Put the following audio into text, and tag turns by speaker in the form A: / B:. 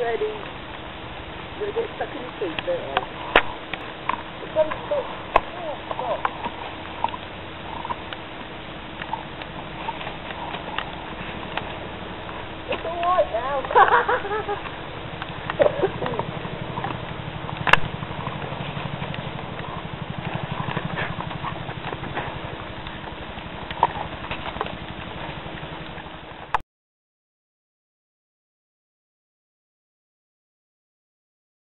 A: ready with it stuck in the seat, don't they? It doesn't. Oh, stop. It's alright now.